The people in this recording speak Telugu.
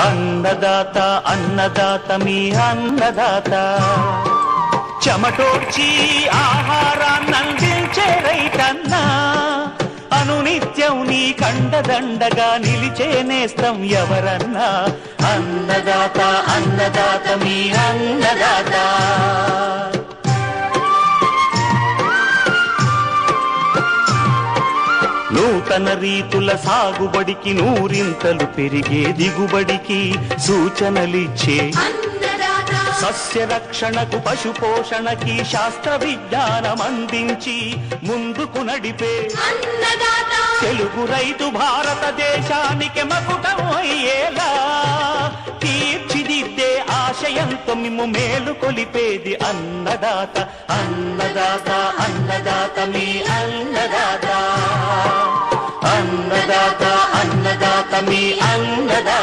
అన్నదాత అన్నదాత మీ అన్నదాత. చెమటోడ్చి ఆహారాన్నందించే రైతన్నా. అనునిత్యం నీ కండదండగా నిలిచే నేస్తం ఎవరన్నా? అన్నదాత అన్నదాత మీ అన్నదాత. నూతన రీతుల సాగుబడికి నూరింతలు పెరిగే దిగుబడికి సూచనలిచ్చే అన్నదాత. సస్య రక్షణకు పశు పోషణకి శాస్త్ర విజ్ఞానం అందించి ముందుకు నడిపే తెలుగు రైతు భారతదేశానికి మకుటం అయ్యేలా తీర్చిదిద్దే ఆశయంతో మిమ్ము మేలు కొలిపేది అన్నదాత అన్నదాత అన్నదాత. అన్నదాత అన్నదాత మీ అన్నదాత